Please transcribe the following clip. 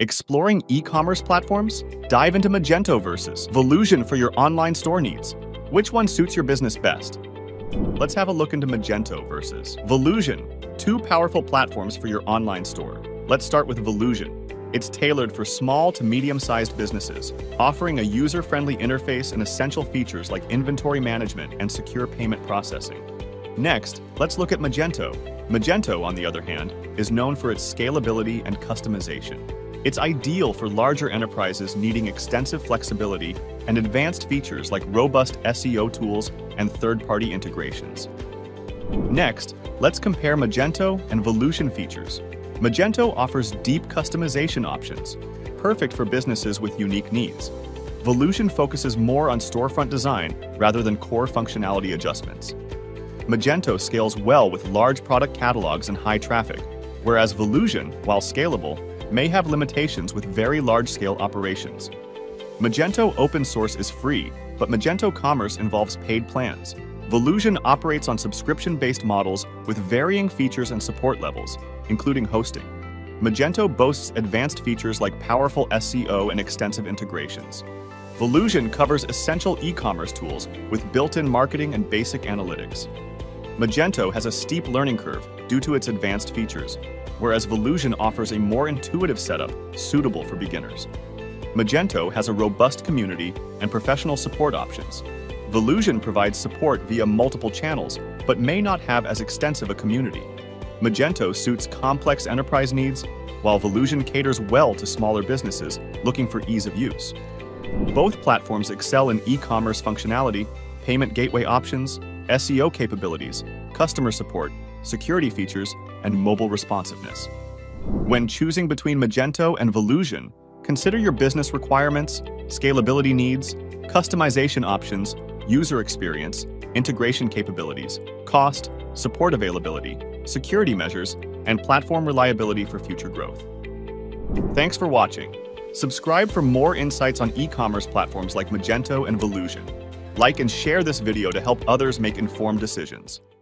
Exploring e-commerce platforms? Dive into Magento versus Volusion for your online store needs. Which one suits your business best? Let's have a look into Magento versus Volusion, two powerful platforms for your online store. Let's start with Volusion. It's tailored for small to medium-sized businesses, offering a user-friendly interface and essential features like inventory management and secure payment processing. Next, let's look at Magento. Magento, on the other hand, is known for its scalability and customization. It's ideal for larger enterprises needing extensive flexibility and advanced features like robust SEO tools and third-party integrations. Next, let's compare Magento and Volusion features. Magento offers deep customization options, perfect for businesses with unique needs. Volusion focuses more on storefront design rather than core functionality adjustments. Magento scales well with large product catalogs and high traffic, whereas Volusion, while scalable, may have limitations with very large-scale operations. Magento open source is free, but Magento Commerce involves paid plans. Volusion operates on subscription-based models with varying features and support levels, including hosting. Magento boasts advanced features like powerful SEO and extensive integrations. Volusion covers essential e-commerce tools with built-in marketing and basic analytics. Magento has a steep learning curve due to its advanced features, whereas Volusion offers a more intuitive setup suitable for beginners. Magento has a robust community and professional support options, Volusion provides support via multiple channels, but may not have as extensive a community. Magento suits complex enterprise needs, while Volusion caters well to smaller businesses looking for ease of use. Both platforms excel in e-commerce functionality, payment gateway options, SEO capabilities, customer support, security features, and mobile responsiveness. When choosing between Magento and Volusion, consider your business requirements, scalability needs, customization options, user experience, integration capabilities, cost, support availability, security measures, and platform reliability for future growth. Thanks for watching. Subscribe for more insights on e-commerce platforms like Magento and Volusion. Like and share this video to help others make informed decisions.